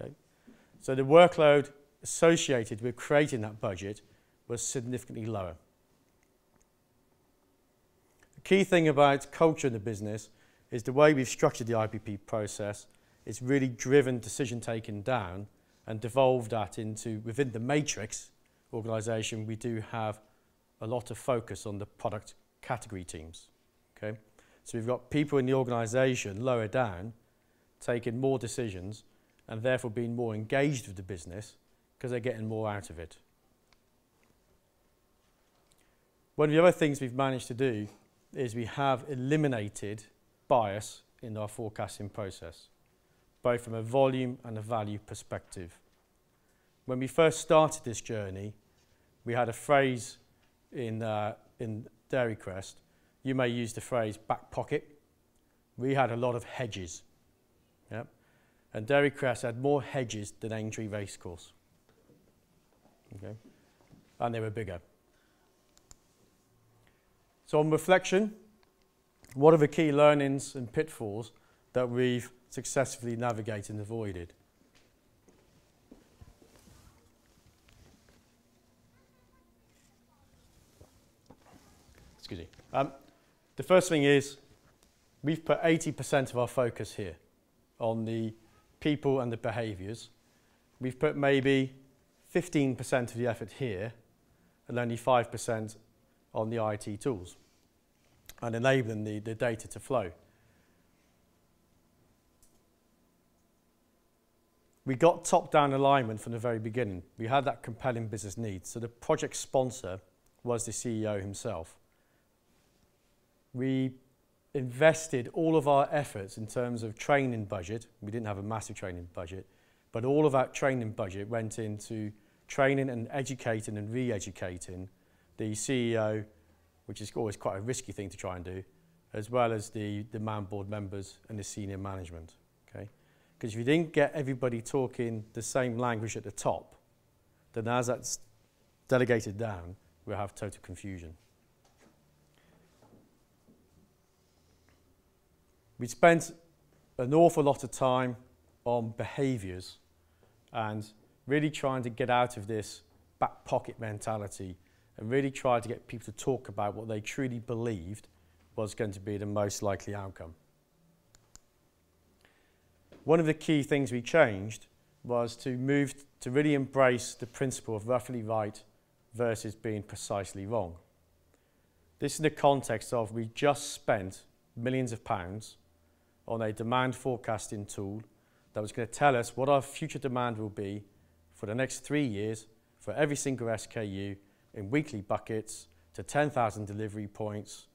Okay? So the workload associated with creating that budget was significantly lower. The key thing about culture in the business is the way we've structured the IBP process. It's really driven decision taking down and devolved that into within the matrix organization we do have a lot of focus on the product category teams okay so we've got people in the organization lower down taking more decisions and therefore being more engaged with the business because they're getting more out of it one of the other things we've managed to do is we have eliminated bias in our forecasting process both from a volume and a value perspective. When we first started this journey, we had a phrase in, uh, in Dairy Crest. You may use the phrase back pocket. We had a lot of hedges. Yep. And Dairy Crest had more hedges than Aintree Racecourse. Okay. And they were bigger. So on reflection, what are the key learnings and pitfalls that we've successfully navigated and avoided. Excuse me. Um, the first thing is we've put 80% of our focus here on the people and the behaviours. We've put maybe 15% of the effort here and only 5% on the IT tools and enabling the, the data to flow. we got top-down alignment from the very beginning. We had that compelling business need. So the project sponsor was the CEO himself. We invested all of our efforts in terms of training budget. We didn't have a massive training budget, but all of that training budget went into training and educating and re-educating the CEO, which is always quite a risky thing to try and do, as well as the, the man board members and the senior management. Okay? Because if you didn't get everybody talking the same language at the top, then as that's delegated down, we'll have total confusion. We spent an awful lot of time on behaviours and really trying to get out of this back pocket mentality and really try to get people to talk about what they truly believed was going to be the most likely outcome. One of the key things we changed was to move to really embrace the principle of roughly right versus being precisely wrong. This in the context of we just spent millions of pounds on a demand forecasting tool that was going to tell us what our future demand will be for the next three years for every single SKU in weekly buckets to 10,000 delivery points.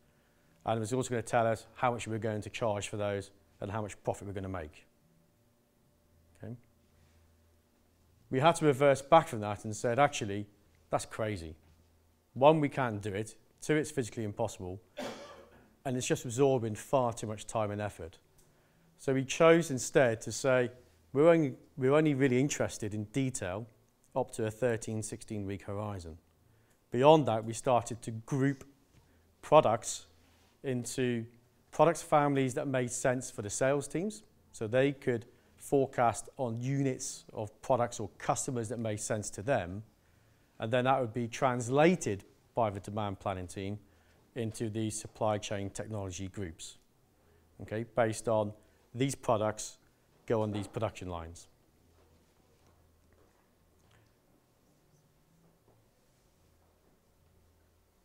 And it was also going to tell us how much we we're going to charge for those and how much profit we're going to make. Okay? We had to reverse back from that and said, actually, that's crazy. One, we can't do it. Two, it's physically impossible. And it's just absorbing far too much time and effort. So we chose instead to say, we're only, we're only really interested in detail up to a 13, 16 week horizon. Beyond that, we started to group products into product families that made sense for the sales teams. So they could forecast on units of products or customers that made sense to them. And then that would be translated by the demand planning team into the supply chain technology groups, okay, based on these products go on these production lines.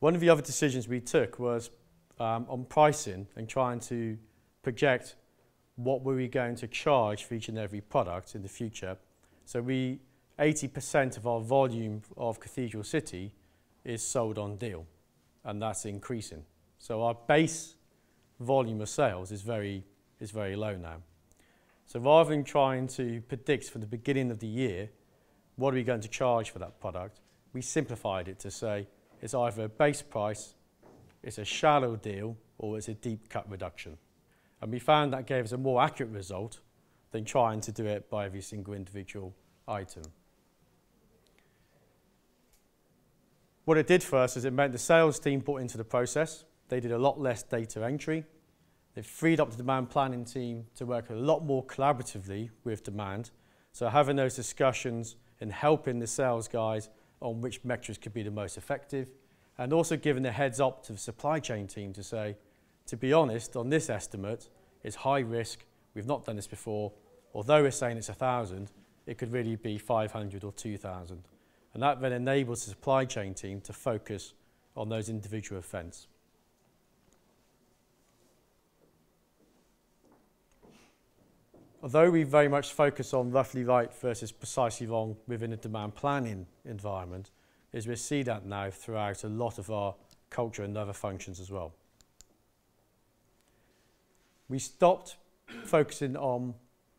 One of the other decisions we took was um, on pricing and trying to project what were we going to charge for each and every product in the future. So we, 80% of our volume of Cathedral City is sold on deal, and that's increasing. So our base volume of sales is very, is very low now. So rather than trying to predict from the beginning of the year what are we going to charge for that product, we simplified it to say it's either a base price, it's a shallow deal, or it's a deep cut reduction. And we found that gave us a more accurate result than trying to do it by every single individual item. What it did for us is it meant the sales team brought into the process. They did a lot less data entry. They freed up the demand planning team to work a lot more collaboratively with demand So having those discussions and helping the sales guys on which metrics could be the most effective and also giving the heads up to the supply chain team to say, to be honest, on this estimate, it's high risk, we've not done this before, although we're saying it's 1,000, it could really be 500 or 2,000. And that then enables the supply chain team to focus on those individual events. Although we very much focus on roughly right versus precisely wrong within a demand planning environment, is we see that now throughout a lot of our culture and other functions as well. We stopped focusing on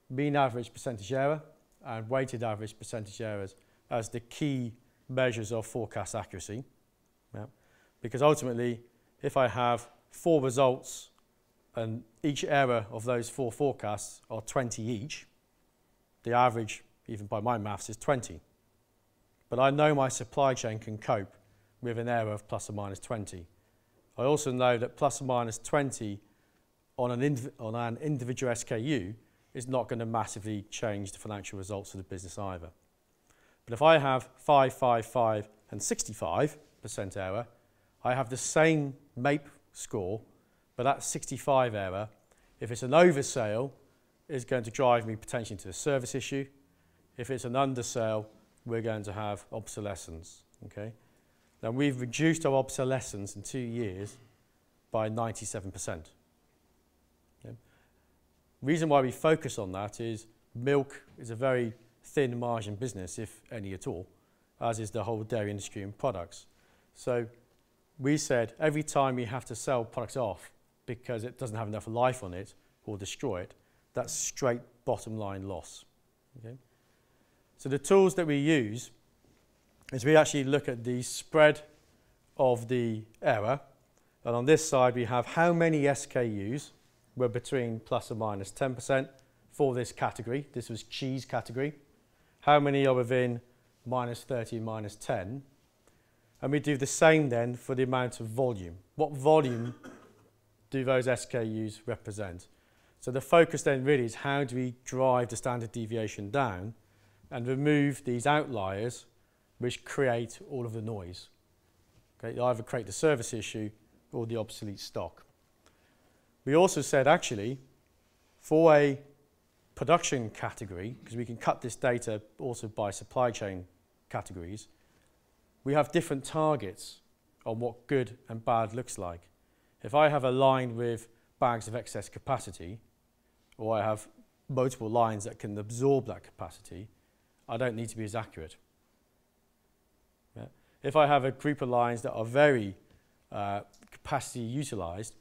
mean average percentage error and weighted average percentage errors as the key measures of forecast accuracy. Yeah. Because ultimately, if I have four results and each error of those four forecasts are 20 each, the average, even by my maths, is 20. But I know my supply chain can cope with an error of plus or minus 20. I also know that plus or minus 20 on an, on an individual SKU is not going to massively change the financial results of the business either. But if I have 5, 5, 5 and 65% error, I have the same MAPE score, but that 65 error, if it's an oversale, is going to drive me potentially into a service issue. If it's an undersale, we're going to have obsolescence. Okay? Now we've reduced our obsolescence in two years by 97%. Reason why we focus on that is milk is a very thin margin business, if any at all, as is the whole dairy industry and products. So we said every time we have to sell products off because it doesn't have enough life on it or destroy it, that's straight bottom line loss. Okay? So the tools that we use is we actually look at the spread of the error. And on this side, we have how many SKUs were between plus or minus 10% for this category. This was cheese category. How many are within minus 30 and minus 10? And we do the same then for the amount of volume. What volume do those SKUs represent? So the focus then really is how do we drive the standard deviation down and remove these outliers which create all of the noise. Okay, they either create the service issue or the obsolete stock. We also said actually for a production category, because we can cut this data also by supply chain categories, we have different targets on what good and bad looks like. If I have a line with bags of excess capacity, or I have multiple lines that can absorb that capacity, I don't need to be as accurate. Yeah. If I have a group of lines that are very uh, capacity utilized,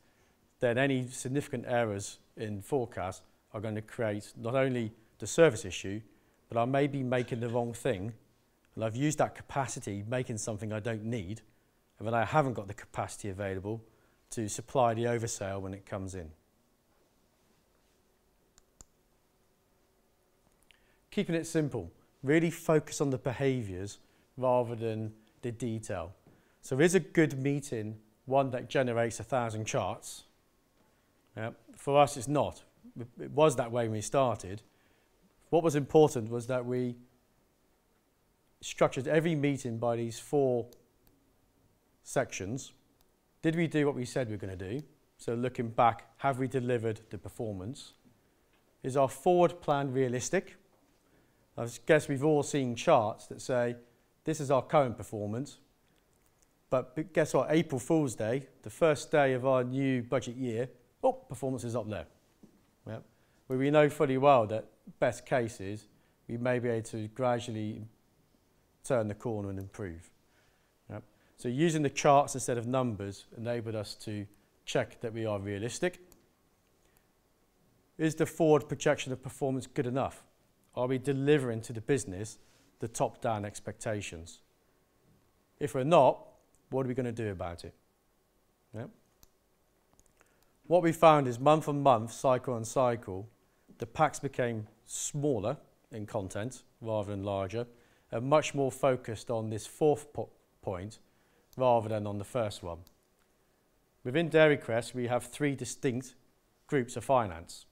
then any significant errors in forecast are going to create not only the service issue, but I may be making the wrong thing, and I've used that capacity making something I don't need, and then I haven't got the capacity available to supply the oversale when it comes in. Keeping it simple, really focus on the behaviours rather than the detail. So is a good meeting one that generates a thousand charts? Yeah. For us, it's not. It was that way when we started. What was important was that we structured every meeting by these four sections. Did we do what we said we were going to do? So looking back, have we delivered the performance? Is our forward plan realistic? I guess we've all seen charts that say this is our current performance. But guess what? April Fool's Day, the first day of our new budget year, oh, performance is up there. Yep. Well, we know fully well that best cases, we may be able to gradually turn the corner and improve. So using the charts instead of numbers enabled us to check that we are realistic. Is the forward projection of performance good enough? Are we delivering to the business the top-down expectations? If we're not, what are we going to do about it? Yep. What we found is month on month, cycle on cycle, the packs became smaller in content rather than larger, and much more focused on this fourth po point rather than on the first one. Within Dairy Crest, we have three distinct groups of finance.